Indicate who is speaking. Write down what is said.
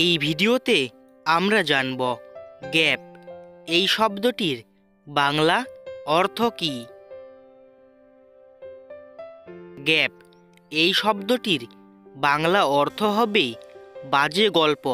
Speaker 1: এই ভিডিওতে আমরা জানব গ্যাপ, এই শব্দটির বাংলা অর্থ কী? গ্যাপ, এই শব্দটির বাংলা অর্থ হবে বাজে গল্প।